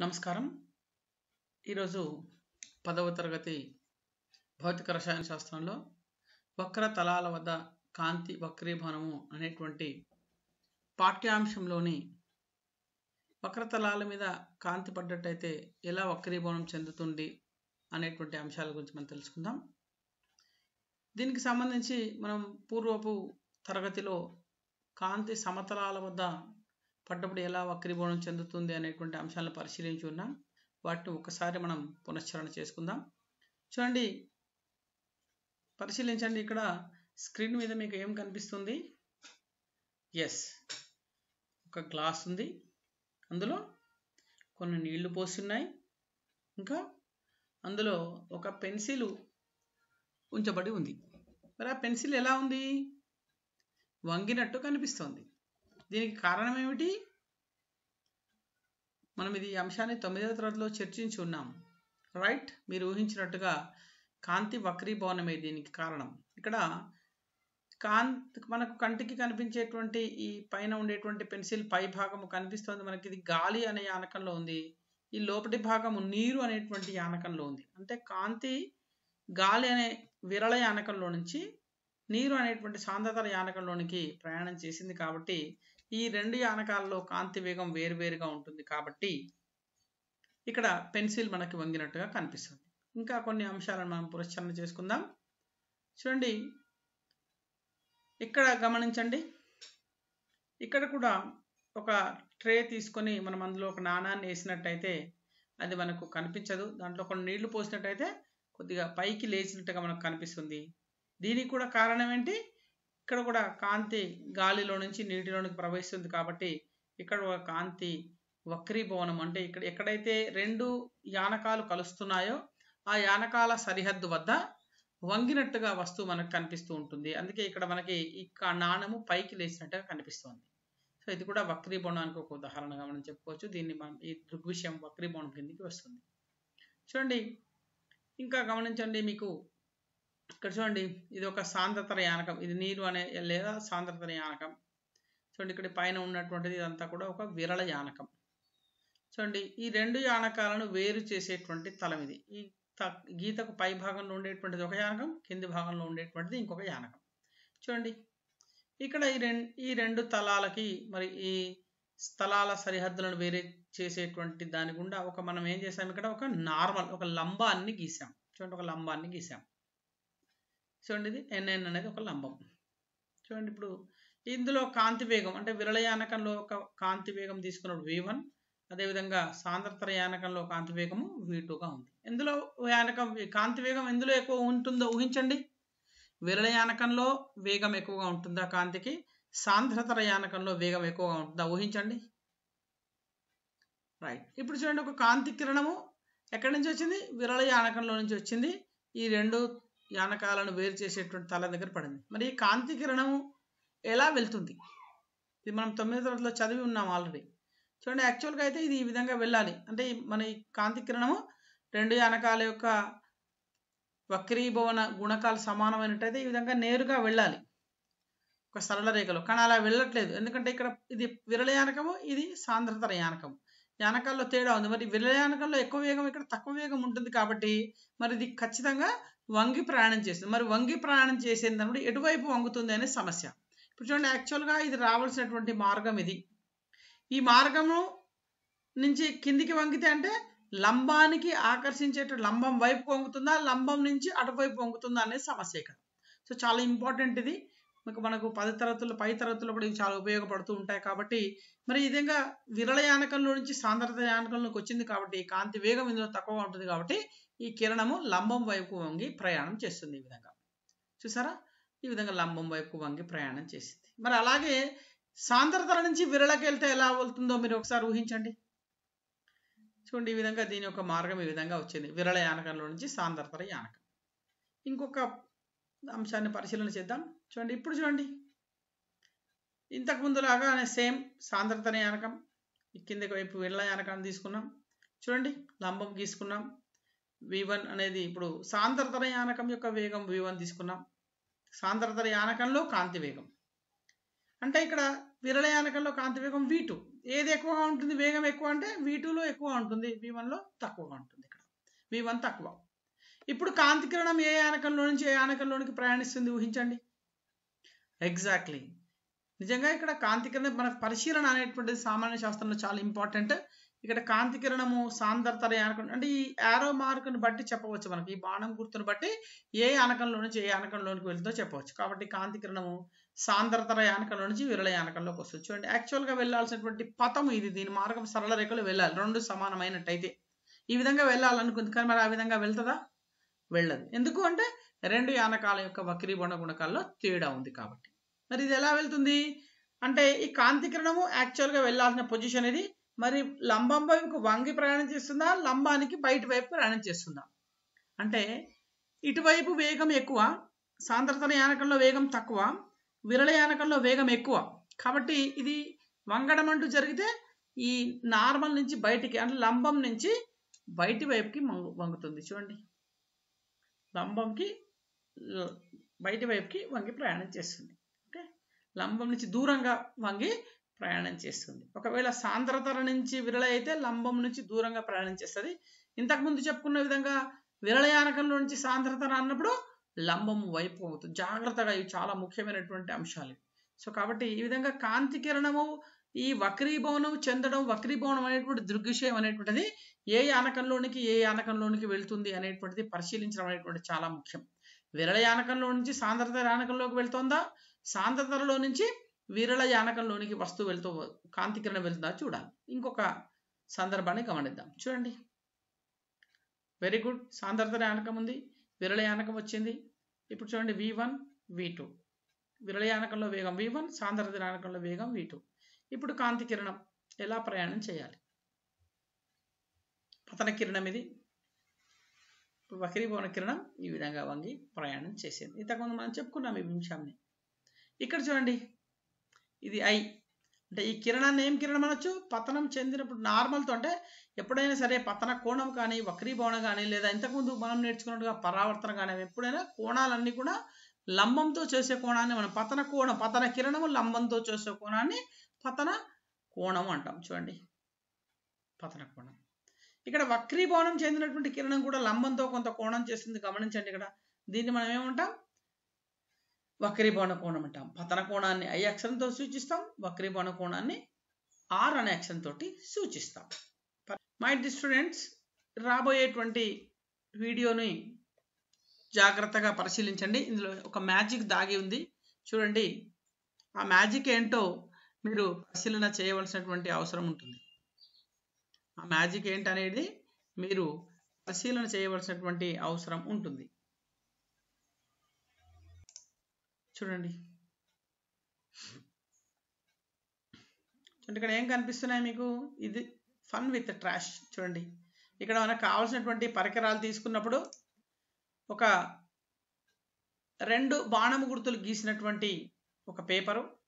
నమస్కారం. ఈరోజు పదవ తరగతి భౌతిక రసాయన శాస్త్రంలో వక్ర తలాల వద్ద కాంతి వక్రీభవనము అనేటువంటి పాఠ్యాంశంలోని వక్రతలాల మీద కాంతి పడ్డట్టయితే ఎలా వక్రీభవనం చెందుతుంది అనేటువంటి అంశాల గురించి మనం తెలుసుకుందాం. దీనికి సంబంధించి మనం పూర్వపు తరగతిలో కాంతి సమతలాల వద్ద పడ్డప్పుడు ఎలా వక్రీభవనం చెందుతుంది అనేటువంటి అంశాలను పరిశీలించి ఉన్నాం. వాటిని ఒకసారి మనం పునశ్చరణ చేసుకుందాం. చూడండి పరిశీలించండి ఇక్కడ స్క్రీన్ మీద మీకు ఏం కనిపిస్తుంది? ఎస్ ఒక గ్లాస్ ఉంది. అందులో కొన్ని నీళ్ళు పోస్తున్నాయి. ఇంకా అందులో ఒక పెన్సిల్ ఉంచబడి ఉంది. మరి ఆ పెన్సిల్ ఎలా ఉంది? వంగినట్టు కనిపిస్తోంది. దీనికి కారణం ఏమిటి? మనం ఇది అంశాన్ని తొమ్మిదవ తరగతిలో చర్చించి ఉన్నాం. రైట్ మీరు ఊహించినట్టుగా కాంతి వక్రీభవనమే దీనికి కారణం. ఇక్కడ కాంతి మనకు కంటికి కనిపించేటువంటి ఈ పైన ఉండేటువంటి పెన్సిల్ పై భాగము కనిపిస్తుంది. మనకి ఇది గాలి అనే యానకంలో ఉంది. ఈ లోపటి భాగము నీరు అనేటువంటి యానకంలో ఉంది. అంటే కాంతి గాలి అనే విరళ యానకంలో నుంచి నీరు అనేటువంటి సాంద్రతల యానకంలోనికి ప్రయాణం చేసింది కాబట్టి ఈ రెండు యానకాలలో కాంతి వేగం వేరువేరుగా ఉంటుంది కాబట్టి ఇక్కడ పెన్సిల్ మనకి వంగినట్టుగా కనిపిస్తుంది. ఇంకా కొన్ని అంశాలను మనం పురస్చరణ చేసుకుందాం. చూడండి. ఇక్కడ గమనించండి. ఇక్కడ కూడా ఒక ట్రే తీసుకొని మనం అందులో ఒక నాణాన్ని వేసినట్టయితే అది మనకు కనిపించదు. దాంట్లో కొన్ని నీళ్ళు పోసినట్టయితే కొద్దిగా పైకి లేచినట్టుగా మనకు కనిపిస్తుంది. దీనికి కూడా కారణం ఏంటి? ఇక్కడ కూడా కాంతి గాలిలో నుంచి నీటిలోనికి ప్రవహిస్తుంది కాబట్టి ఇక్కడ ఒక కాంతి వక్రీభవనం అంటే ఇక్కడ ఎక్కడైతే రెండు యానకాలు కలుస్తున్నాయో ఆ యానకాల సరిహద్దు వద్ద వంగినట్టుగా వస్తువు మనకు కనిపిస్తూ ఉంటుంది. అందుకే ఇక్కడ మనకి ఈ నాణము పైకి లేచినట్టుగా కనిపిస్తుంది. సో ఇది కూడా వక్రీభవనానికి ఒక ఉదాహరణగా మనం చెప్పుకోవచ్చు. దీన్ని మనం ఈ దృగ్విషయం వక్రీభవనం కిందికి వస్తుంది. చూడండి ఇంకా గమనించండి మీకు ఇక్కడ చూడండి ఇది ఒక సాంద్రతర యానకం. ఇది నీరు అనే లేదా సాంద్రతర యానకం. చూడండి ఇక్కడ పైన ఉన్నటువంటిది ఇదంతా కూడా ఒక విరళ యానకం. చూడండి ఈ రెండు యానకాలను వేరు చేసేటువంటి తలం ఇది. ఈ గీతకు పై భాగంలో ఉండేటువంటిది ఒక యానకం కింది భాగంలో ఉండేటువంటిది ఇంకొక యానకం. చూడండి ఇక్కడ ఈ రెండు ఈ రెండు తలాలకి మరి ఈ స్థలాల సరిహద్దులను వేరే చేసేటువంటి దాని గుండా ఒక మనం ఏం చేసాం ఇక్కడ? ఒక నార్మల్ ఒక లంబాన్ని గీసాం చూడండి ఒక లంబాన్ని గీసాం చూడండి ఇది ఎన్ఎన్ అనేది ఒక లంబం. చూడండి ఇప్పుడు ఇందులో కాంతి వేగం అంటే విరళయానకంలో ఒక కాంతి వేగం తీసుకున్నప్పుడు వి వన్ అదేవిధంగా సాంద్రతర యానకంలో కాంతి వేగము వి టూగా ఉంది. ఇందులో యానకం కాంతి వేగం ఎందులో ఎక్కువ ఉంటుందో ఊహించండి. విరళయానకంలో వేగం ఎక్కువగా ఉంటుందా కాంతికి? సాంద్రతర యానకంలో వేగం ఎక్కువగా ఉంటుందా ఊహించండి. రైట్ ఇప్పుడు చూడండి ఒక కాంతి కిరణము ఎక్కడి నుంచి వచ్చింది? విరళ యానకంలో నుంచి వచ్చింది. ఈ రెండు యానకాలను వేరు చేసేటువంటి తల దగ్గర పడింది. మరి ఈ కాంతి కిరణము ఎలా వెళ్తుంది? ఇది మనం తొమ్మిదో తరగతిలో చదివి ఉన్నాం ఆల్రెడీ చూడండి యాక్చువల్గా అయితే ఇది ఈ విధంగా వెళ్ళాలి. అంటే మన ఈ కాంతి కిరణము రెండు యానకాల యొక్క వక్రీభవన గుణకాలు సమానమైనట్టయితే ఈ విధంగా నేరుగా వెళ్ళాలి. ఒక సరళ రేఖలో. కానీ అలా వెళ్ళట్లేదు. ఎందుకంటే ఇక్కడ ఇది విరళ యానకము ఇది సాంద్రతర యానకము. యానకాల్లో తేడా ఉంది. మరి విరళ యానకంలో ఎక్కువ వేగం ఇక్కడ తక్కువ వేగం ఉంటుంది కాబట్టి మరి ఇది ఖచ్చితంగా వంగి ప్రయాణం చేస్తుంది. మరి వంగి ప్రయాణం చేసేటప్పుడు ఎటువైపు వంగుతుంది అనే సమస్య. ఇప్పుడు చూడండి యాక్చువల్గా ఇది రావాల్సినటువంటి మార్గం ఇది. ఈ మార్గము నుంచి కిందికి వంగితే అంటే లంబానికి ఆకర్షించేట లంబం వైపు వంగుతుందా లంబం నుంచి అటువైపు వంగుతుందా అనే సమస్య ఇక్కడ. సో చాలా ఇంపార్టెంట్ ఇది. మనకు పది తరగతులు పై తరగతులు కూడా ఇవి చాలా ఉపయోగపడుతూ ఉంటాయి. కాబట్టి మరి ఈ విధంగా విరళ యానకంలో నుంచి సాంద్రత యానకంలోకి వచ్చింది కాబట్టి కాంతి వేగం ఇందులో తక్కువ ఉంటుంది కాబట్టి ఈ కిరణము లంబం వైపు వంగి ప్రయాణం చేస్తుంది ఈ విధంగా. చూసారా? ఈ విధంగా లంబం వైపు వంగి ప్రయాణం చేసింది. మరి అలాగే సాంద్రతల నుంచి విరళకి వెళ్తే ఎలా వెళ్తుందో మీరు ఒకసారి ఊహించండి. చూడండి ఈ విధంగా దీని యొక్క మార్గం ఈ విధంగా వచ్చింది. విరళ యానకంలో నుంచి సాంద్రతల యానకం. ఇంకొక అంశాన్ని పరిశీలన చేద్దాం. చూడండి ఇప్పుడు చూడండి. ఇంతకు ముందులాగా సేమ్ సాంద్రత యానకం కిందకి వైపు వెళ్ళ యానకాన్ని తీసుకున్నాం. చూడండి లంబం గీసుకున్నాం. వి వన్ అనేది ఇప్పుడు సాంద్రతర యానకం యొక్క వేగం వి వన్ తీసుకున్నాం. సాంద్రతర యానకంలో కాంతి వేగం. అంటే ఇక్కడ విరళ యానకంలో కాంతి వేగం వి టూ ఏది ఎక్కువగా ఉంటుంది? వేగం ఎక్కువ అంటే వి టూలో ఎక్కువ ఉంటుంది. వివన్లో తక్కువగా ఉంటుంది ఇక్కడ. వి వన్ తక్కువ. ఇప్పుడు కాంతి కిరణం ఏ యానకంలో నుంచి ఏ యానకంలోనికి ప్రయాణిస్తుంది ఊహించండి. ఎగ్జాక్ట్లీ నిజంగా ఇక్కడ కాంతి కిరణం మన పరిశీలన అనేటువంటిది సామాన్య శాస్త్రంలో చాలా ఇంపార్టెంట్ ఇక్కడ కాంతి కిరణము సాంద్రత యానకం అంటే ఈ యారో మార్కును బట్టి చెప్పవచ్చు మనకి. ఈ బాణం గుర్తును బట్టి ఏ యానకంలో నుంచి ఏ యానకంలోనికి వెళ్తుందో చెప్పవచ్చు. కాబట్టి కాంతి కిరణము సాంద్రతర యానకంలో నుంచి విరళ యానకంలోకి వస్తుంది. చూడండి యాక్చువల్గా వెళ్ళాల్సినటువంటి పథం ఇది. దీని మార్గం సరళ రేఖలు వెళ్ళాలి. రెండు సమానమైనట్టయితే. ఈ విధంగా వెళ్ళాలనుకుంది. కానీ మరి ఆ విధంగా వెళ్తుందా? వెళ్ళదు. ఎందుకు అంటే రెండు యానకాల యొక్క వక్రీభవన గుణకాల్లో తేడా ఉంది కాబట్టి. మరి ఇది ఎలా వెళ్తుంది? అంటే ఈ కాంతికిరణము యాక్చువల్గా వెళ్ళాల్సిన పొజిషన్ ఇది. మరి లంబం వైపుకు వంగి ప్రయాణం చేస్తుందా? లంబానికి బయట వైపు ప్రయాణం చేస్తుందా? అంటే ఇటువైపు వేగం ఎక్కువ సాంద్రతల యానకంలో వేగం తక్కువ విరళ యానకంలో వేగం ఎక్కువ. కాబట్టి ఇది వంగడం అంటూ జరిగితే ఈ నార్మల్ నుంచి బయటికి అంటే లంబం నుంచి బయటి వైపుకి వంగుతుంది. చూడండి. లంబంకి బయటి వైపుకి వంగి ప్రయాణం చేస్తుంది. ఓకే? లంబం నుంచి దూరంగా వంగి ప్రయాణం చేస్తుంది. ఒకవేళ సాంద్రతర నుంచి విరళ అయితే లంబం నుంచి దూరంగా ప్రయాణం చేస్తుంది. ఇంతకుముందు చెప్పుకున్న విధంగా విరళయానకంలో నుంచి సాంద్రతర అన్నప్పుడు లంబం వైపు అవుతుంది. జాగ్రత్తగా ఇవి చాలా ముఖ్యమైనటువంటి అంశాలు. సో కాబట్టి ఈ విధంగా కాంతి కిరణము ఈ వక్రీభవనం చెందడం వక్రీభవనం అనేటువంటి దృగ్విషయం అనేటువంటిది ఏ యానకంలోనికి ఏ యానకంలోనికి వెళ్తుంది అనేటువంటిది పరిశీలించడం అనేటువంటి చాలా ముఖ్యం. విరళ యానకంలో నుంచి సాంద్రత యానకంలోకి వెళ్తుందా? సాంద్రతలో నుంచి విరళ యానకంలోనికి వస్తువు వెళ్తూ కాంతికిరణం వెళ్తుందా? చూడాలి. ఇంకొక సందర్భాన్ని గమనిద్దాం. చూడండి. వెరీ గుడ్ సాంద్రత యానకం ఉంది. విరళ యానకం వచ్చింది. ఇప్పుడు చూడండి. వి వన్ వి టూ విరళ యానకంలో వేగం వి వన్ సాంద్రత యానకంలో వేగం వి టూ ఇప్పుడు కాంతి కిరణం ఎలా ప్రయాణం చేయాలి? పతన కిరణం ఇది. వక్రీభవన కిరణం ఈ విధంగా వంగి ప్రయాణం చేసేది. ఇంతకుముందు మనం చెప్పుకున్నాం ఈ అంశాన్ని ఇక్కడ చూడండి. ఇది ఐ. అంటే ఈ కిరణాన్ని ఏం కిరణం అనొచ్చు? పతనం చెందినప్పుడు నార్మల్తో అంటే ఎప్పుడైనా సరే పతన కోణం కానీ వక్రీభవనం కానీ లేదా ఇంతకుముందు మనం నేర్చుకున్నట్టుగా పరావర్తన కానీ ఎప్పుడైనా కోణాలన్నీ కూడా లంబంతో చేసే కోణాన్ని మనం పతన కోణం పతన కిరణము లంబంతో చేసే కోణాన్ని పతన కోణం అంటాం. చూడండి. పతన కోణం. ఇక్కడ వక్రీభవనం చెందినటువంటి కిరణం కూడా లంబంతో కొంత కోణం చేస్తుంది. గమనించండి ఇక్కడ. దీన్ని మనం ఏమంటాం? వక్రీభవన కోణం అంటాం. పతన కోణాన్ని ఐ అక్షరంతో సూచిస్తాం. వక్రీభవన కోణాన్ని ఆర్ అనే అక్షరంతో తోటి సూచిస్తాం. మై డి స్టూడెంట్స్ రాబోయేటువంటి వీడియోని జాగ్రత్తగా పరిశీలించండి. ఇందులో ఒక మ్యాజిక్ దాగి ఉంది. చూడండి. ఆ మ్యాజిక్ ఏంటో మీరు పరిశీలన చేయవలసినటువంటి అవసరం ఉంటుంది. ఆ మ్యాజిక్ ఏంటనేది మీరు పరిశీలన చేయవలసినటువంటి అవసరం ఉంటుంది. చూడండి. ఇక్కడ ఏం కనిపిస్తున్నాయి మీకు? ఇది ఫన్ విత్ ట్రాష్. చూడండి. ఇక్కడ మనకు కావాల్సినటువంటి పరికరాలు తీసుకున్నప్పుడు ఒక రెండు బాణము గుర్తులు గీసినటువంటి ఒక పేపరు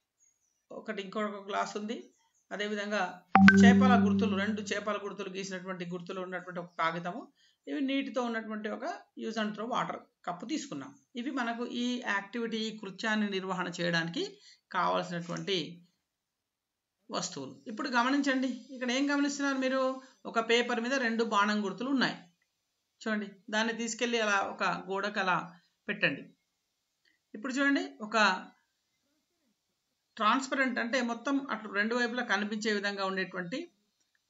ఒకటి ఇంకొక గ్లాస్ ఉంది. అదేవిధంగా చేపల గుర్తులు రెండు చేపల గుర్తులు గీసినటువంటి గుర్తులు ఉన్నటువంటి ఒక కాగితము. ఇవి నీటితో ఉన్నటువంటి ఒక use and throw water cup తీసుకున్నాం. ఇవి మనకు ఈ యాక్టివిటీ ఈ కృత్యాన్ని నిర్వహణ చేయడానికి కావాల్సినటువంటి వస్తువులు. ఇప్పుడు గమనించండి. ఇక్కడ ఏం గమనిస్తున్నారు మీరు? ఒక పేపర్ మీద రెండు బాణం గుర్తులు ఉన్నాయి. చూడండి. దాన్ని తీసుకెళ్ళి అలా ఒక గోడకు అలా పెట్టండి. ఇప్పుడు చూడండి. ఒక ట్రాన్స్పరెంట్ అంటే మొత్తం అటు రెండు వైపులా కనిపించే విధంగా ఉండేటువంటి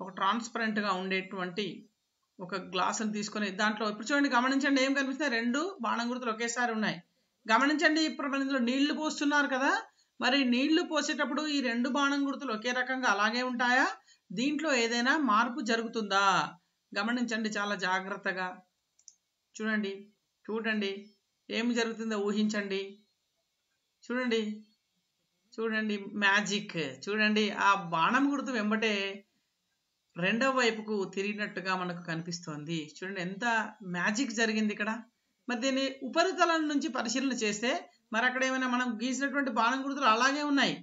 ఒక ట్రాన్స్పరెంట్గా ఉండేటువంటి ఒక గ్లాసుని తీసుకొని దాంట్లో ఇప్పుడు చూడండి గమనించండి ఏం కనిపిస్తున్నాయి? రెండు బాణం గుర్తులు ఒకేసారి ఉన్నాయి. గమనించండి ఇప్పుడు మన ఇందులో నీళ్ళు పోస్తున్నారు కదా మరి నీళ్ళు పోసేటప్పుడు ఈ రెండు బాణం గుర్తులు ఒకే రకంగా అలాగే ఉంటాయా? దీంట్లో ఏదైనా మార్పు జరుగుతుందా? గమనించండి చాలా జాగ్రత్తగా. చూడండి చూడండి ఏమి జరుగుతుందో ఊహించండి. చూడండి చూడండి మ్యాజిక్. చూడండి ఆ బాణం గుర్తు వెంబటే రెండవ వైపుకు తిరిగినట్టుగా మనకు కనిపిస్తోంది. చూడండి ఎంత మ్యాజిక్ జరిగింది ఇక్కడ. మరి దీన్ని ఉపరితలం నుంచి పరిశీలన చేస్తే మరి అక్కడ ఏమైనా మనం గీసినటువంటి బాణం గుర్తులు అలాగే ఉన్నాయి.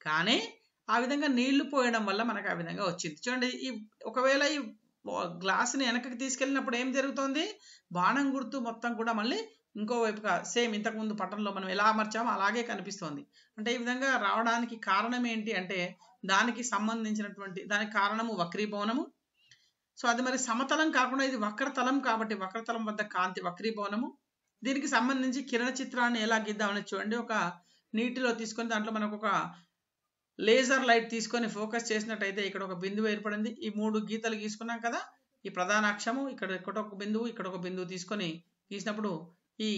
కానీ ఆ విధంగా నీళ్ళు పోయడం వల్ల మనకు ఆ విధంగా వచ్చింది. చూడండి ఈ ఒకవేళ ఈ గ్లాస్ని వెనకకి తీసుకెళ్ళినప్పుడు ఏం జరుగుతోంది? బాణం గుర్తు మొత్తం కూడా మళ్ళీ ఇంకో వైపుగా సేమ్ ఇంతకుముందు పటంలో మనం ఎలా అమర్చామో అలాగే కనిపిస్తోంది. అంటే ఈ విధంగా రావడానికి కారణం ఏంటి అంటే దానికి సంబంధించినటువంటి దానికి కారణము వక్రీభవనము. సో అది మరి సమతలం కాకుండా ఇది వక్రతలం కాబట్టి వక్రతలం వద్ద కాంతి వక్రీభవనము. దీనికి సంబంధించి కిరణ చిత్రాన్ని ఎలా గీద్దామని చూడండి. ఒక నీటిలో తీసుకొని దాంట్లో మనకు ఒక లేజర్ లైట్ తీసుకొని ఫోకస్ చేసినట్టయితే ఇక్కడ ఒక బిందువు ఏర్పడింది. ఈ మూడు గీతలు గీసుకున్నాం కదా. ఈ ప్రధాన అక్షము ఇక్కడ ఇక్కడ ఒక బిందువు ఇక్కడ ఒక బిందువు తీసుకొని గీసినప్పుడు ఈ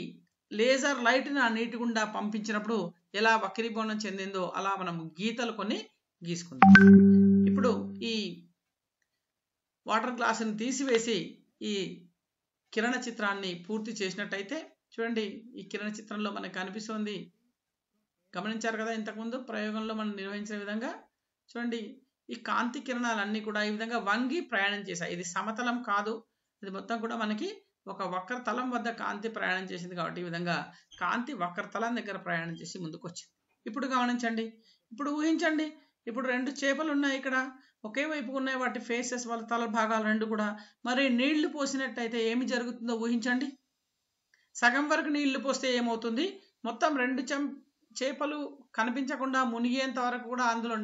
లేజర్ లైట్ని ఆ నీటి గుండా పంపించినప్పుడు ఎలా వక్రీభవనం చెందిందో అలా మనం గీతలు కొన్ని గీసుకుందాం. ఇప్పుడు ఈ వాటర్ గ్లాసుని తీసివేసి ఈ కిరణ చిత్రాన్ని పూర్తి చేసినట్టయితే చూడండి ఈ కిరణ చిత్రంలో మనకు కనిపిస్తుంది. గమనించారు కదా ఇంతకుముందు ప్రయోగంలో మనం నిర్వహించిన విధంగా? చూడండి ఈ కాంతి కిరణాలన్నీ కూడా ఈ విధంగా వంగి ప్రయాణం చేశాయి. ఇది సమతలం కాదు. ఇది మొత్తం కూడా మనకి ఒక వక్రతలం వద్ద కాంతి ప్రయాణం చేసింది కాబట్టి ఈ విధంగా కాంతి వక్రతలం దగ్గర ప్రయాణం చేసి ముందుకు వచ్చింది ఇప్పుడు గమనించండి. ఇప్పుడు ఊహించండి. ఇప్పుడు రెండు చేపలు ఉన్నాయి ఇక్కడ. ఒకే వైపు ఉన్నాయి. వాటి ఫేసెస్ వాళ్ళ తల భాగాలు రెండు కూడా. మరి నీళ్ళు పోసినట్టయితే ఏమి జరుగుతుందో ఊహించండి. సగం వరకు నీళ్ళు పోస్తే ఏమవుతుంది? మొత్తం రెండు చెం చేపలు కనిపించకుండా మునిగేంత వరకు కూడా అందులో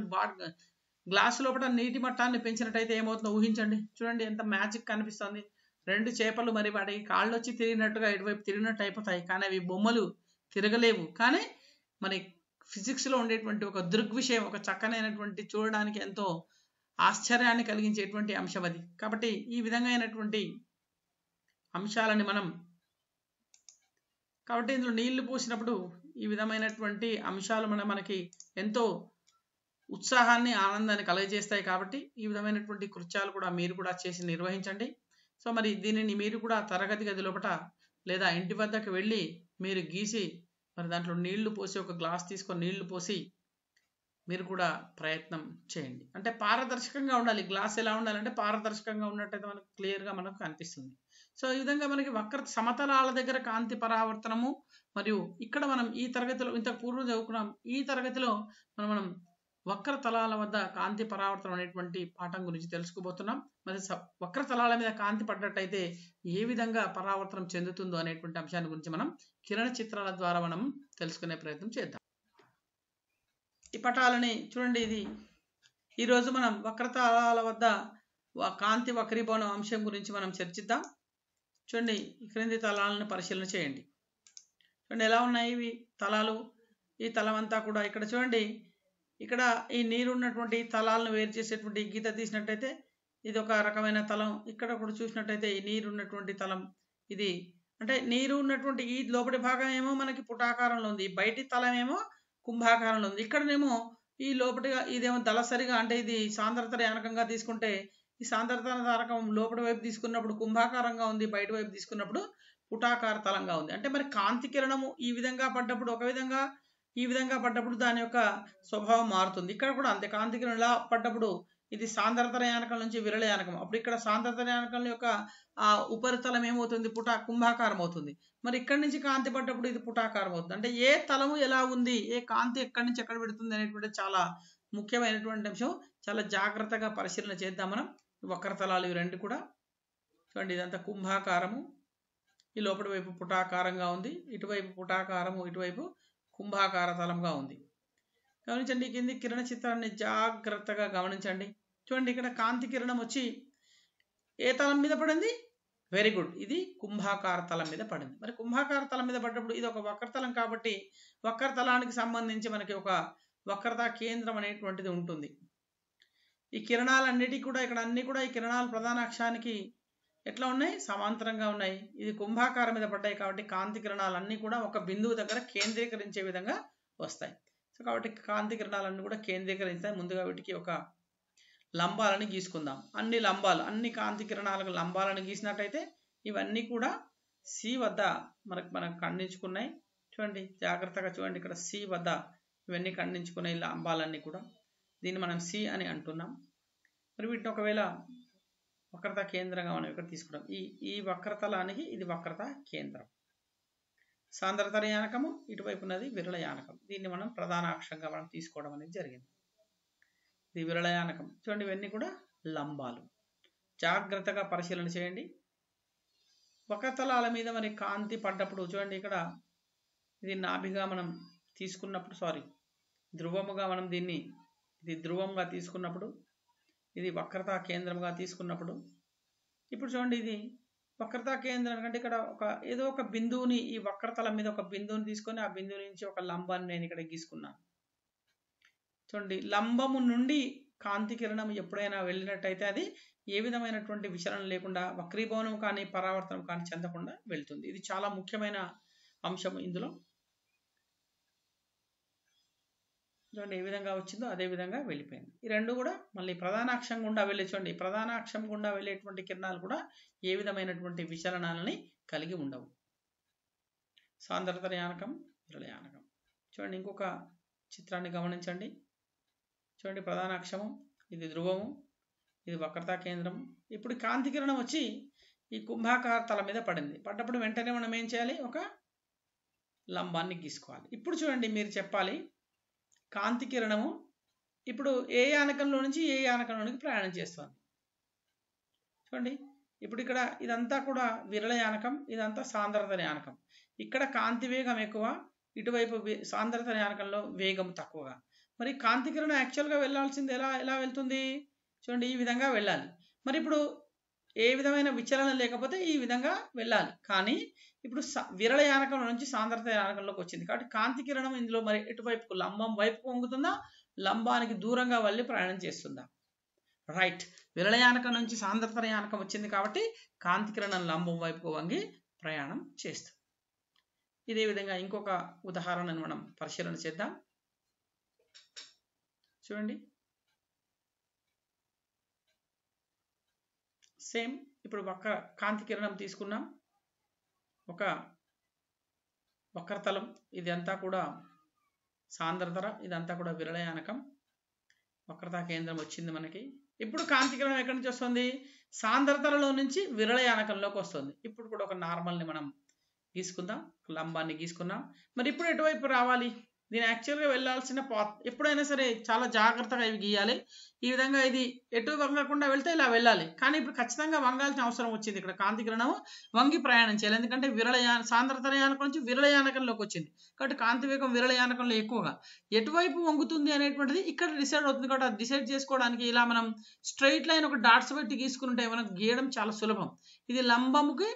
గ్లాసు లోపల నీటి మట్టాన్ని పెంచినట్టయితే ఏమవుతుందో ఊహించండి. చూడండి ఎంత మ్యాజిక్ కనిపిస్తుంది. రెండు చేపలు మరి వాటికి కాళ్ళు వచ్చి తిరిగినట్టుగా ఇటువైపు తిరిగినట్టు అయిపోతాయి. కానీ అవి బొమ్మలు తిరగలేవు. కానీ మరి ఫిజిక్స్లో ఉండేటువంటి ఒక దృగ్విషయం ఒక చక్కనైనటువంటి చూడడానికి ఎంతో ఆశ్చర్యాన్ని కలిగించేటువంటి అంశం అది. కాబట్టి ఈ విధంగా అయినటువంటి అంశాలని మనం కాబట్టి ఇందులో నీళ్ళు పోసినప్పుడు ఈ విధమైనటువంటి అంశాలు మన మనకి ఎంతో ఉత్సాహాన్ని ఆనందాన్ని కలగజేస్తాయి. కాబట్టి ఈ విధమైనటువంటి కృత్యాలు కూడా మీరు కూడా చేసి నిర్వహించండి. సో మరి దీనిని మీరు కూడా తరగతి గది లోపల లేదా ఇంటి వద్దకు వెళ్ళి మీరు గీసి మరి దాంట్లో నీళ్ళు పోసి ఒక గ్లాస్ తీసుకొని నీళ్ళు పోసి మీరు కూడా ప్రయత్నం చేయండి. అంటే పారదర్శకంగా ఉండాలి. గ్లాస్ ఎలా ఉండాలంటే పారదర్శకంగా ఉన్నట్టయితే మనకు క్లియర్గా మనకు కనిపిస్తుంది. సో ఈ విధంగా మనకి వక్ర సమతలాల దగ్గర కాంతి పరావర్తనము మరియు ఇక్కడ మనం ఈ తరగతిలో ఇంత పూర్వం చదువుకున్నాం. ఈ తరగతిలో మనం మనం వక్ర తలాల వద్ద కాంతి పరావర్తనం అనేటువంటి పాఠం గురించి తెలుసుకోబోతున్నాం. మరి వక్ర తలాల మీద కాంతి పడ్డట్టయితే ఏ విధంగా పరావర్తనం చెందుతుందో అనేటువంటి అంశాన్ని గురించి మనం కిరణ చిత్రాల ద్వారా మనం తెలుసుకునే ప్రయత్నం చేద్దాం. ఈ పటాలని చూడండి ఇది. ఈరోజు మనం వక్రతలాల వద్ద కాంతి వక్రీభవనం అంశం గురించి మనం చర్చిద్దాం. చూడండి క్రింది తలాలను పరిశీలన చేయండి. చూడండి ఎలా ఉన్నాయి ఇవి తలాలు? ఈ తలం అంతా కూడా ఇక్కడ చూడండి. ఇక్కడ ఈ నీరు ఉన్నటువంటి తలాలను వేరు చేసేటువంటి గీత తీసినట్టయితే ఇది ఒక రకమైన తలం. ఇక్కడ కూడా చూసినట్టయితే ఈ నీరు ఉన్నటువంటి తలం ఇది. అంటే నీరు ఉన్నటువంటి ఈ లోపటి భాగం ఏమో మనకి పుటాకారంలో ఉంది. బయటి తలం ఏమో కుంభాకారంలో ఉంది. ఇక్కడనేమో ఈ లోపటిగా ఇదేమో దళసరిగా అంటే ఇది సాంద్రత యానకంగా తీసుకుంటే ఈ సాంద్రత తారకం లోపటి వైపు తీసుకున్నప్పుడు కుంభాకారంగా ఉంది బయట వైపు తీసుకున్నప్పుడు పుటాకార తలంగా ఉంది. అంటే మరి కాంతి కిరణము ఈ విధంగా పడ్డప్పుడు ఒక విధంగా ఈ విధంగా పడ్డప్పుడు దాని యొక్క స్వభావం మారుతుంది. ఇక్కడ కూడా అంతే. కాంతికిరణం ఇలా పడ్డప్పుడు ఇది సాంద్రత యానకం నుంచి విరళ యానకం. అప్పుడు ఇక్కడ సాంద్రత యానకం యొక్క ఆ ఉపరితలం ఏమవుతుంది? పుటా కుంభాకారం అవుతుంది. మరి ఇక్కడి నుంచి కాంతి పడ్డప్పుడు ఇది పుటాకారం అవుతుంది. అంటే ఏ తలము ఎలా ఉంది? ఏ కాంతి ఎక్కడి నుంచి ఎక్కడ పెడుతుంది అనేటువంటి చాలా ముఖ్యమైనటువంటి అంశం. చాలా జాగ్రత్తగా పరిశీలన చేద్దాం మనం. వక్రతలాలు ఇవి రెండు కూడా. చూడండి ఇదంతా కుంభాకారము. ఈ లోపటి వైపు పుటాకారంగా ఉంది. ఇటువైపు పుటాకారము ఇటువైపు కుంభాకార తలంగా ఉంది. గమనించండి కింది కిరణ చిత్రాన్ని జాగ్రత్తగా గమనించండి. చూడండి ఇక్కడ కాంతి కిరణం వచ్చి ఏ తలం మీద పడింది? వెరీ గుడ్ ఇది కుంభాకార తలం మీద పడింది. మరి కుంభాకార తలం మీద పడ్డప్పుడు ఇది ఒక వక్రతలం కాబట్టి వక్రతలానికి సంబంధించి మనకి ఒక వక్రత కేంద్రం అనేటువంటిది ఉంటుంది. ఈ కిరణాలన్నిటి కూడా ఇక్కడ అన్ని కూడా ఈ కిరణాలు ప్రధాన అక్షానికి ఎట్లా ఉన్నాయి? సమాంతరంగా ఉన్నాయి. ఇది కుంభాకారం మీద పడ్డాయి కాబట్టి కాంతి కిరణాలన్నీ కూడా ఒక బిందువు దగ్గర కేంద్రీకరించే విధంగా వస్తాయి. సో కాబట్టి కాంతి కిరణాలన్నీ కూడా కేంద్రీకరించాయి. ముందుగా వీటికి ఒక లంబాలని గీసుకుందాం. అన్ని లంబాలు అన్ని కాంతి కిరణాలకు లంబాలను గీసినట్టయితే ఇవన్నీ కూడా సి వద్ద మనకు మనకు ఖండించుకున్నాయి. చూడండి జాగ్రత్తగా చూడండి. ఇక్కడ సి వద్ద ఇవన్నీ ఖండించుకున్నాయి లంబాలన్నీ కూడా. దీన్ని మనం సి అని అంటున్నాం. మరి వీటిని ఒకవేళ వక్రత కేంద్రంగా మనం ఇక్కడ తీసుకుంటాం ఈ ఈ వక్రతలానికి ఇది వక్రత కేంద్రం. సాంద్రతర యానకము ఇటువైపు ఉన్నది విరళ యానకం. దీన్ని మనం ప్రధాన అక్షంగా మనం తీసుకోవడం అనేది జరిగింది. ఇది విరళ యానకం. చూడండి ఇవన్నీ కూడా లంబాలు. జాగ్రత్తగా పరిశీలన చేయండి. వక్రతలాల మీద మరి కాంతి పడ్డప్పుడు చూడండి ఇక్కడ ఇది నాభిగా మనం తీసుకున్నప్పుడు సారీ ధ్రువముగా మనం దీన్ని ఇది ధ్రువంగా తీసుకున్నప్పుడు ఇది వక్రతా కేంద్రంగా తీసుకున్నప్పుడు ఇప్పుడు చూడండి ఇది వక్రతా కేంద్రం అంటే ఇక్కడ ఒక ఏదో ఒక బిందువుని ఈ వక్రతల మీద ఒక బిందువుని తీసుకొని ఆ బిందువు నుంచి ఒక లంబాన్ని నేను ఇక్కడ గీసుకున్నాను చూడండి లంబము నుండి కాంతి కిరణం ఎప్పుడైనా వెళ్ళినట్టయితే అది ఏ విధమైనటువంటి విచలనం లేకుండా వక్రీభవనం కానీ పరావర్తనం కానీ చెందకుండా వెళ్తుంది. ఇది చాలా ముఖ్యమైన అంశం ఇందులో. చూడండి ఏ విధంగా వచ్చిందో అదే విధంగా వెళ్ళిపోయింది. ఈ రెండు కూడా మళ్ళీ ప్రధానాక్షం గుండా వెళ్ళి చూడండి ప్రధానాక్షం గుండా వెళ్ళేటువంటి కిరణాలు కూడా ఏ విధమైనటువంటి విచలనాలని కలిగి ఉండవు. సాంద్రత యానకం విరళయానకం చూడండి ఇంకొక చిత్రాన్ని గమనించండి. చూడండి ప్రధానాక్షము ఇది ధ్రువము ఇది వక్రతా కేంద్రం. ఇప్పుడు కాంతి కిరణం వచ్చి ఈ కుంభాకార తల మీద పడింది. పడ్డప్పుడు వెంటనే మనం ఏం చేయాలి? ఒక లంబాన్ని గీసుకోవాలి. ఇప్పుడు చూడండి మీరు చెప్పాలి కాంతి కిరణము ఇప్పుడు ఏ యానకంలో నుంచి ఏ యానకంలోనికి ప్రయాణం చేస్తుంది? చూడండి ఇప్పుడు ఇక్కడ ఇదంతా కూడా విరళ యానకం ఇదంతా సాంద్రత యానకం. ఇక్కడ కాంతి వేగం ఎక్కువ ఇటువైపు సాంద్రత యానకంలో వేగం తక్కువగా. మరి కాంతి కిరణం యాక్చువల్గా వెళ్ళాల్సింది ఎలా ఎలా వెళ్తుంది? చూడండి ఈ విధంగా వెళ్ళాలి. మరి ఇప్పుడు ఏ విధమైన విచలనం లేకపోతే ఈ విధంగా వెళ్ళాలి. కానీ ఇప్పుడు విరళ యానకం నుంచి సాంద్రత యానకంలోకి వచ్చింది. కాబట్టి కాంతి కిరణం ఇందులో మరి ఎటువైపుకు? లంబం వైపుకు వంగుతుందా లంబానికి దూరంగా వెళ్ళి ప్రయాణం చేస్తుందా? రైట్ విరళ యానకం నుంచి సాంద్రత యానకం వచ్చింది కాబట్టి కాంతి కిరణం లంబం వైపుకు వంగి ప్రయాణం చేస్తుంది ఇదే విధంగా ఇంకొక ఉదాహరణను మనం పరిశీలన చేద్దాం. చూడండి. సేమ్. ఇప్పుడు ఒక కాంతి కిరణం తీసుకున్నాం. ఒక వక్రతలం ఇది అంతా కూడా సాంద్రతర ఇదంతా కూడా విరళయానకం. వక్రతా కేంద్రం వచ్చింది మనకి. ఇప్పుడు కాంతి కిరణం ఎక్కడి నుంచి వస్తుంది? సాంద్రతలలో నుంచి విరళయానకంలోకి వస్తుంది. ఇప్పుడు కూడా ఒక నార్మల్ని మనం గీసుకుందాం. లంబాన్ని గీసుకున్నాం. మరి ఇప్పుడు ఎటువైపు రావాలి? దీని యాక్చువల్గా వెళ్ళాల్సిన పాత్ ఎప్పుడైనా సరే చాలా జాగ్రత్తగా ఇవి గీయాలి. ఈ విధంగా ఇది ఎటు వంగకుండా వెళ్తే ఇలా వెళ్ళాలి. కానీ ఇప్పుడు ఖచ్చితంగా వంగాల్సిన అవసరం వచ్చింది ఇక్కడ. కాంతి కిరణం వంగి ప్రయాణం చేయాలి. ఎందుకంటే విరళయాన సాంద్రత యానకం నుంచి విరళయానకంలోకి వచ్చింది. కాబట్టి కాంతి వేగం విరళయానకంలో ఎక్కువగా. ఎటువైపు వంగుతుంది అనేటువంటిది ఇక్కడ డిసైడ్ అవుతుంది కాబట్టి అది డిసైడ్ చేసుకోవడానికి ఇలా మనం స్ట్రైట్ లైన్ ఒక డాట్స్ పెట్టి గీసుకుంటే మనకు గీయడం చాలా సులభం. ఇది లంబముకి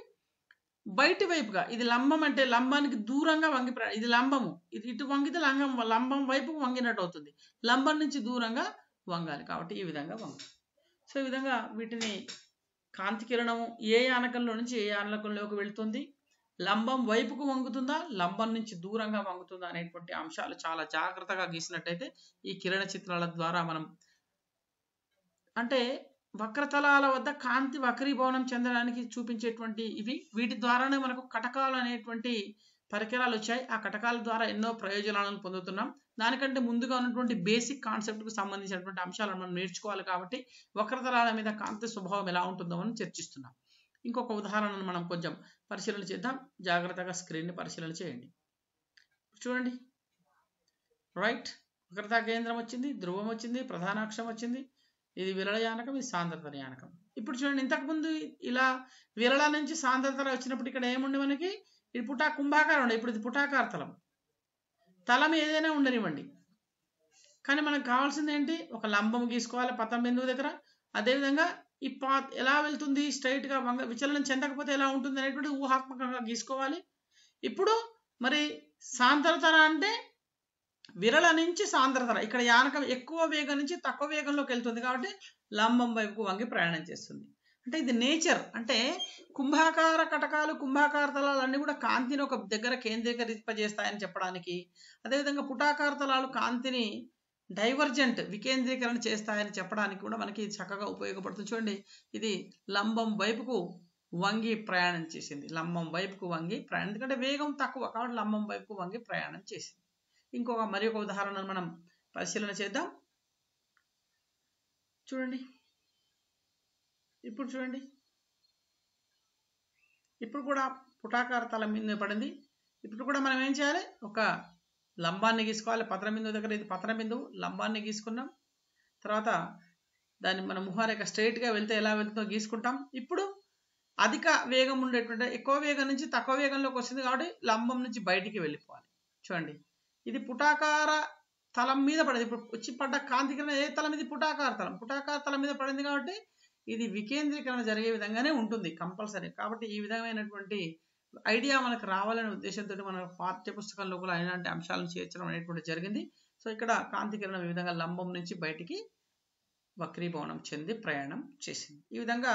బయటి వైపుగా ఇది లంబం అంటే లంబానికి దూరంగా వంగి ఇది లంబము. ఇది ఇటు వంగితే లంగం లంబం వైపుకు వంగినట్టు అవుతుంది. లంబం నుంచి దూరంగా వంగాలి కాబట్టి ఈ విధంగా వంగాలి సో ఈ విధంగా వీటిని కాంతి కిరణము ఏ యానకంలో నుంచి ఏ యానకంలోకి వెళుతుంది? లంబం వైపుకు వంగుతుందా? లంబం నుంచి దూరంగా వంగుతుందా అనేటువంటి అంశాలు చాలా జాగ్రత్తగా గీసినట్టయితే ఈ కిరణ చిత్రాల ద్వారా మనం అంటే వక్రతలాల వద్ద కాంతి వక్రీభవనం చెందడానికి చూపించేటువంటి ఇవి. వీటి ద్వారానే మనకు కటకాలు అనేటువంటి పరికరాలు వచ్చాయి. ఆ కటకాల ద్వారా ఎన్నో ప్రయోజనాలను పొందుతున్నాం. దానికంటే ముందుగా ఉన్నటువంటి బేసిక్ కాన్సెప్ట్కు సంబంధించినటువంటి అంశాలను మనం నేర్చుకోవాలి కాబట్టి వక్రతలాల మీద కాంతి స్వభావం ఎలా ఉంటుందో మనం చర్చిస్తున్నాం. ఇంకొక ఉదాహరణను మనం కొంచెం పరిశీలన చేద్దాం. జాగ్రత్తగా స్క్రీన్ని పరిశీలన చేయండి. చూడండి. రైట్. వక్రతా కేంద్రం వచ్చింది ధ్రువం వచ్చింది ప్రధానాక్షం వచ్చింది. ఇది విరళ యానకం ఇది సాంద్రత యానకం. ఇప్పుడు చూడండి ఇంతకుముందు ఇలా విరళ నుంచి సాంద్రత వచ్చినప్పుడు ఇక్కడ ఏముండే మనకి? ఇది పుటా కుంభాకారం ఉండే ఇప్పుడు ఇది పుటాకార తలం. తలం ఏదైనా ఉండనివ్వండి. కానీ మనకు కావాల్సింది ఏంటి? ఒక లంబం గీసుకోవాలి పతం బిందువు దగ్గర. అదేవిధంగా ఈ పా ఎలా వెళ్తుంది? స్ట్రైట్గా వంగ విచలనం చెందకపోతే ఎలా ఉంటుంది? అనేటువంటి ఊహాత్మకంగా గీసుకోవాలి. ఇప్పుడు మరి సాంద్రతర అంటే విరళ నుంచి సాంద్రతర ఇక్కడ యానకం ఎక్కువ వేగం నుంచి తక్కువ వేగంలోకి వెళ్తుంది కాబట్టి లంబం వైపుకు వంగి ప్రయాణం చేస్తుంది. అంటే ఇది నేచర్. అంటే కుంభాకార కటకాలు కుంభాకార తలాలు అన్నీ కూడా కాంతిని ఒక దగ్గర కేంద్రీకరింపజేస్తాయని చెప్పడానికి. అదేవిధంగా పుటాకార తలాలు కాంతిని డైవర్జెంట్ వికేంద్రీకరణ చేస్తాయని చెప్పడానికి కూడా మనకి చక్కగా ఉపయోగపడుతుంది. చూడండి ఇది లంబం వైపుకు వంగి ప్రయాణం చేసింది. లంబం వైపుకు వంగి ప్రయాణం. ఎందుకంటే వేగం తక్కువ కాబట్టి లంబం వైపుకు వంగి ప్రయాణం చేసింది. ఇంకొక మరి ఒక ఉదాహరణను మనం పరిశీలన చేద్దాం. చూడండి. ఇప్పుడు చూడండి. ఇప్పుడు కూడా పుటాకార తల మీద పడింది. ఇప్పుడు కూడా మనం ఏం చేయాలి? ఒక లంబాన్ని గీసుకోవాలి. పత్ర బిందువు దగ్గర ఇది పత్ర బిందువు. లంబాన్ని గీసుకున్నాం. తర్వాత దాన్ని మనం ముహారేఖ స్ట్రైట్గా వెళ్తే ఎలా వెళ్తుందో గీసుకుంటాం. ఇప్పుడు అధిక వేగం ఉండేటువంటి ఎక్కువ వేగం నుంచి తక్కువ వేగంలోకి వస్తుంది కాబట్టి లంబం నుంచి బయటికి వెళ్ళిపోవాలి. చూడండి. ఇది పుటాకార తలం మీద పడింది. ఇప్పుడు వచ్చి పడ్డ కాంతికరణ ఏ తలం? ఇది పుటాకార తలం. పుటాకార తలం మీద పడింది కాబట్టి ఇది వికేంద్రీకరణ జరిగే విధంగానే ఉంటుంది కంపల్సరీ. కాబట్టి ఈ విధమైనటువంటి ఐడియా మనకు రావాలనే ఉద్దేశంతో మన పాఠ్య పుస్తకం కూడా ఇలాంటి అంశాలను చేర్చడం అనేటువంటి జరిగింది. సో ఇక్కడ కాంతికిరణం ఈ విధంగా లంబం నుంచి బయటికి వక్రీభవనం చెంది ప్రయాణం చేసింది. ఈ విధంగా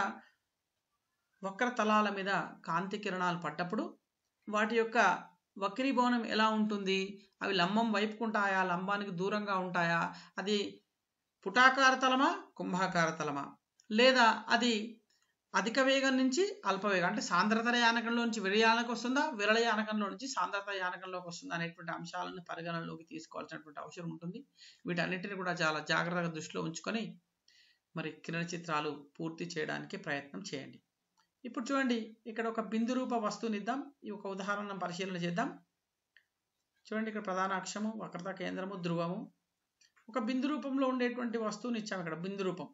వక్ర తలాల మీద కాంతి కిరణాలు పడ్డప్పుడు వాటి యొక్క వక్రీభవనం ఎలా ఉంటుంది? అవి లంబం వైపుకుంటాయా? లంబానికి దూరంగా ఉంటాయా? అది పుటాకార తలమా? కుంభాకార తలమా? లేదా అది అధిక వేగం నుంచి అల్పవేగం అంటే సాంద్రత యానకంలో నుంచి విరయానకు వస్తుందా? విరళ యానకంలో నుంచి సాంద్రత యానకంలోకి వస్తుందా? అనేటువంటి అంశాలను పరిగణనలోకి తీసుకోవాల్సినటువంటి అవసరం ఉంటుంది. వీటన్నిటిని కూడా చాలా జాగ్రత్తగా దృష్టిలో ఉంచుకొని మరి కిరణ చిత్రాలు పూర్తి చేయడానికి ప్రయత్నం చేయండి. ఇప్పుడు చూడండి ఇక్కడ ఒక బిందు రూప వస్తువుని ఇద్దాం. ఈ ఒక ఉదాహరణ పరిశీలన చేద్దాం. చూడండి ఇక్కడ ప్రధాన అక్షము వక్రత కేంద్రము ధ్రువము. ఒక బిందు రూపంలో ఉండేటువంటి వస్తువుని ఇచ్చాము ఇక్కడ బిందు రూపం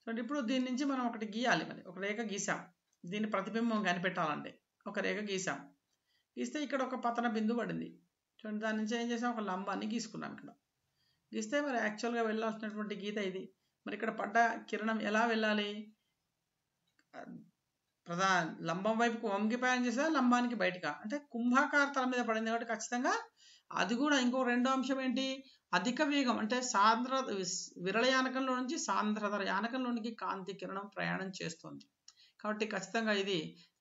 చూడండి ఇప్పుడు దీని నుంచి మనం ఒకటి గీయాలి మరి. ఒక రేఖ గీసాం. దీన్ని ప్రతిబింబం కనిపెట్టాలంటే ఒక రేఖ గీసాం. గీస్తే ఇక్కడ ఒక పతన బిందు పడింది. చూడండి దాని నుంచి ఏం చేసాం? ఒక లంబాన్ని గీసుకున్నాం ఇక్కడ. గీస్తే మరి యాక్చువల్గా వెళ్ళాల్సినటువంటి గీత ఇది. మరి ఇక్కడ పడ్డ కిరణం ఎలా వెళ్ళాలి? ప్రధాన లంబం వైపుకు వంగి ప్రయాణం చేసేదా లంబానికి బయటగా అంటే కుంభాకార తల మీద పడింది కాబట్టి ఖచ్చితంగా అది కూడా ఇంకో రెండో అంశం ఏంటి? అధిక వేగం అంటే సాంద్ర విరళ యానకంలో నుంచి సాంద్రత యానకంలోనికి కాంతి కిరణం ప్రయాణం చేస్తుంది. కాబట్టి ఖచ్చితంగా ఇది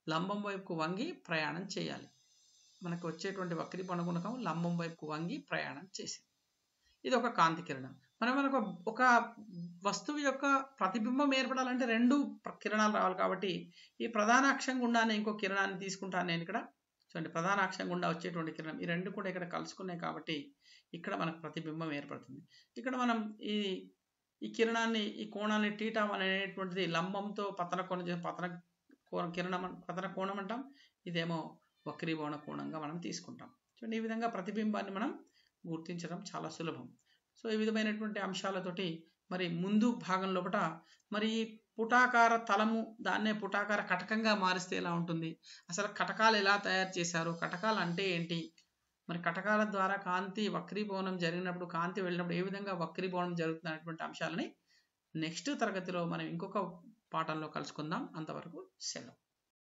లంబం వైపుకు వంగి ప్రయాణం చేయాలి. మనకు వచ్చేటువంటి వక్రీ పణగుణకం లంబం వైపుకు వంగి ప్రయాణం చేసింది. ఇది ఒక కాంతి కిరణం. మనం మనకు ఒక వస్తువు యొక్క ప్రతిబింబం ఏర్పడాలంటే రెండు కిరణాలు రావాలి కాబట్టి ఈ ప్రధాన అక్షం గుండానే ఇంకో కిరణాన్ని తీసుకుంటాను నేను ఇక్కడ. చూడండి ప్రధాన అక్షం గుండా వచ్చేటువంటి కిరణం. ఈ రెండు కూడా ఇక్కడ కలుసుకున్నాయి కాబట్టి ఇక్కడ మనకు ప్రతిబింబం ఏర్పడుతుంది. ఇక్కడ మనం ఈ ఈ కిరణాన్ని ఈ కోణాన్ని టీటా అనేటువంటిది లంబంతో పతన కోణం పతన కోణ కిరణం పతన కోణం అంటాం. ఇదేమో వక్రీభవన కోణంగా మనం తీసుకుంటాం. చూడండి ఈ విధంగా ప్రతిబింబాన్ని మనం గుర్తించడం చాలా సులభం. సో ఈ విధమైనటువంటి అంశాలతోటి మరి ముందు భాగం లోపల మరి ఈ పుటాకార తలము దాన్నే పుటాకార కటకంగా మారిస్తే ఎలా ఉంటుంది? అసలు కటకాలు ఎలా తయారు చేశారు? కటకాలు అంటే ఏంటి? మరి కటకాల ద్వారా కాంతి వక్రీభవనం జరిగినప్పుడు కాంతి వెళ్ళినప్పుడు ఏ విధంగా వక్రీభవనం జరుగుతుంది అనేటువంటి అంశాలని నెక్స్ట్ తరగతిలో మనం ఇంకొక పాఠంలో కలుసుకుందాం. అంతవరకు సెలవు.